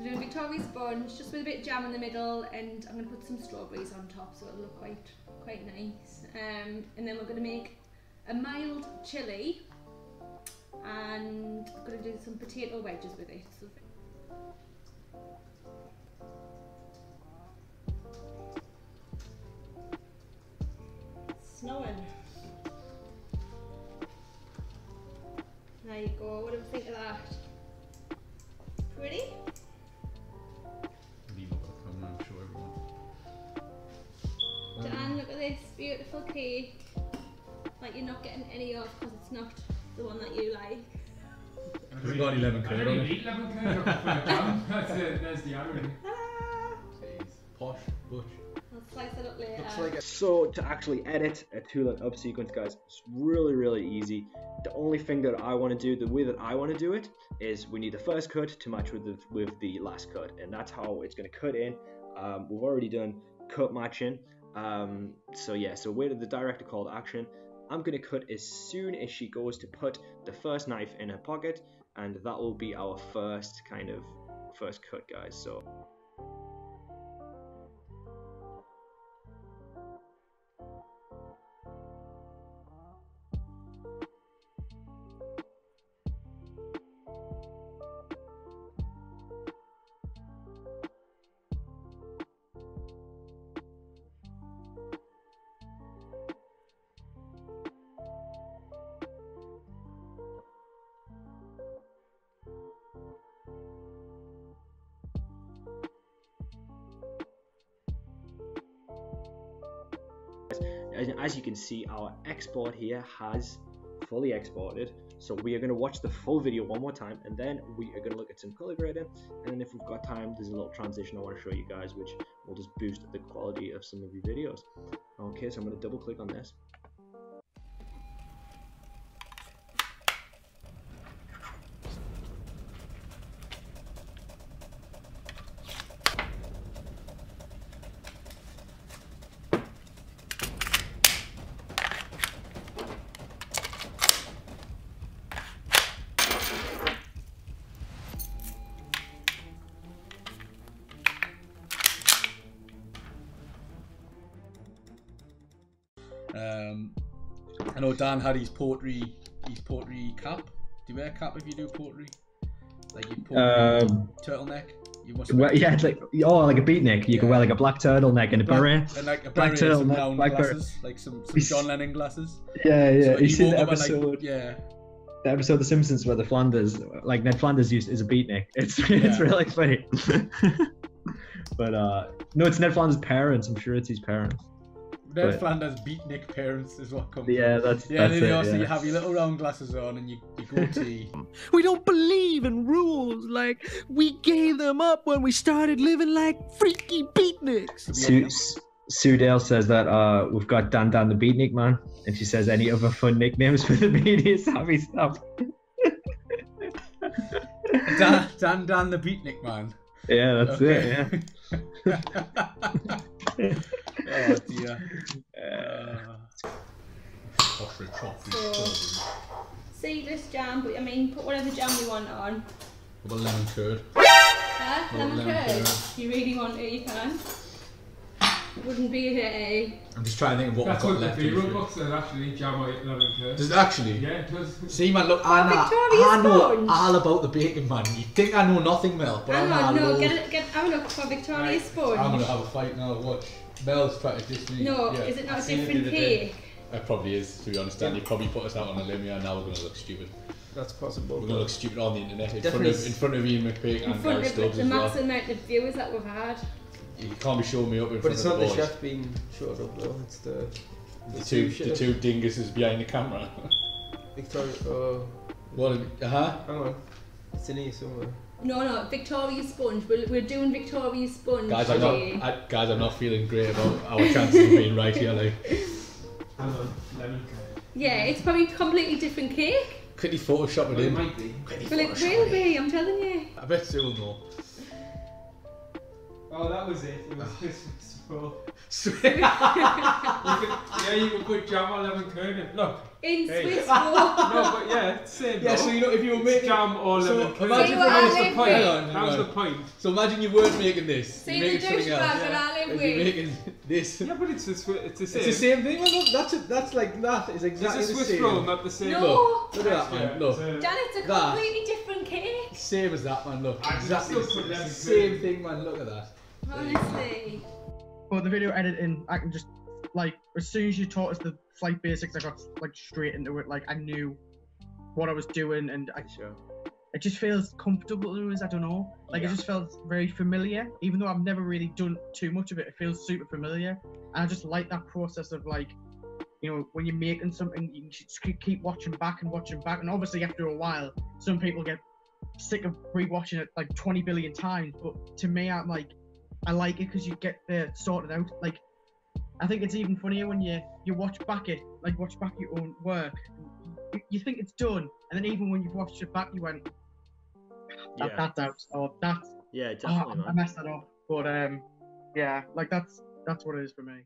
So doing Victoria sponge, just with a bit of jam in the middle, and I'm going to put some strawberries on top, so it'll look quite quite nice. Um, and then we're going to make a mild chili, and I'm going to do some potato wedges with it. So snowing. There you go. What do you think of that? Pretty? Beautiful cake. Like you're not getting any of because it's not the one that you like. Has it got any lemon I curd don't on even it? eat lemon curd. I prefer jam. That's it. There's the irony. Ah, Jeez. Posh, butch. I'll slice it up later. Like a- so to actually edit a two-line up sequence, guys, it's really, really easy. The only thing that I want to do, the way that I want to do it, is we need the first cut to match with the with the last cut, and that's how it's going to cut in. Um, we've already done cut matching. Um, so yeah, so where did the director call to action? I'm to cut as soon as she goes to put the first knife in her pocket, and that will be our first kind of first cut, guys. So. As, you can see our export here has fully exported. So we are going to watch the full video one more time and then we are going to look at some color grading. And then if we've got time there's a little transition I want to show you guys which will just boost the quality of some of your videos. Okay so I'm going to double click on this Um, I know Dan had his pottery, his pottery cap. Do you wear a cap if you do pottery? Like pottery Um, turtleneck. You must well, yeah, it's like oh, like a beatnik. You can wear like a black turtleneck and a beret. and like a black beret and some black beret. like some, some John Lennon glasses. Yeah, yeah. So you you seen the woke up and, episode, like, yeah. the episode of The Simpsons where the Flanders, like Ned Flanders, used is a beatnik. It's it's Yeah. really funny. but uh, no, it's Ned Flanders' parents. I'm sure it's his parents. Ned But- Flanders beatnik parents is what comes. Yeah, that's Yeah, that's then you it. also yeah. you have your little round glasses on and you, you goatee. We don't believe in rules. Like, we gave them up when we started living like freaky beatniks. Sue, Sue Dale says that uh, we've got Dan Dan the Beatnik man, and she says any other fun nicknames for the media savvy stuff. Dan, Dan, Dan, the beatnik man. Yeah, that's it. Yeah. oh dear. Uh, So, seedless jam, but I mean, put whatever jam you want on. What about lemon curd? Huh? Lemon lemon curd. curd. If you really want it, you can. Wouldn't be a I'm just trying to think of what That's I've what got the left. in the B-roll box says actually. Jam white lemon curd. Does it actually? Yeah, it does. See, man, look, I know, I know sponge. all about the bacon, man. You think I know nothing, Mel, but Hang I'm on, not no, old. get it, get. Have a look for Victoria Right, sponge. I'm gonna have a fight now. Watch. Mel's trying to diss me. No, Yeah. is it not I a seen it the different other day. cake? It probably is, to be honest. Dan, you probably put us out on a limb here, and now we're gonna look stupid. That's possible. We're gonna look stupid on the internet in front Definitely of in front of Ian McPake In and front Gary of Stubbs the as well. maximum amount of viewers that we've had. You can't be showing me up in But front it's not the the chef being showed up though. It's the The two, sous the two dinguses behind the camera. Victoria. Oh, what? Uh huh. hang on. It's in here somewhere. No, no, Victoria sponge. We're, we're doing Victoria sponge Guys, I'm not. I, guys, I'm not feeling great about our chances of being right here. Like, Hang on, lemon curd. Yeah, it's probably a completely different cake. quickly Photoshop it Well, it might be. Quickly Well, it Photoshop will it in. be, I'm telling you. I bet Sue will know. Oh, that was it. It was Swiss roll. Swiss. Yeah, you could put jam or lemon curd in. Look. In Hey. Swiss No, roll. but yeah, it's the same. yeah, though. so you know if you were making jam or so lemon curd. imagine See if what was the point. Hang on, That hang was on. the point. So imagine you weren't making this. See you're making something else. douchebag that I live And you're making this. Yeah, but it's the Swiss. It's the same. It's the same thing. Well, look, that's a, that's like that is It's exactly a the Swiss same. roll, not the same. No. Look, look at that Yeah, man. Look, it's a- Dan, it's a That. completely different cake. same as that man. Look, exactly the same, lemon it's curd the same in. thing, man. Look at that. Honestly. For the video editing, I can just like as soon as you taught us the flight basics, I got like straight into it. Like I knew what I was doing, and I, Sure. it just feels comfortable to us. I don't know. Like Yeah. it just felt very familiar, even though I've never really done too much of it. It feels super familiar, and I just like that process of like, you know, when you're making something, you just keep- keep watching back and watching back, and obviously after a while, some people get sick of rewatching it like 20 billion times. But to me, I'm like, I like it because you get there sorted out. Like, I think it's even funnier when you you watch back it, like watch back your own work. You, you think it's done, and then even when you've watched it back, you went, that, Yeah. that's out, or that's Yeah, oh, definitely, I messed that up. But um, yeah, like that's that's what it is for me.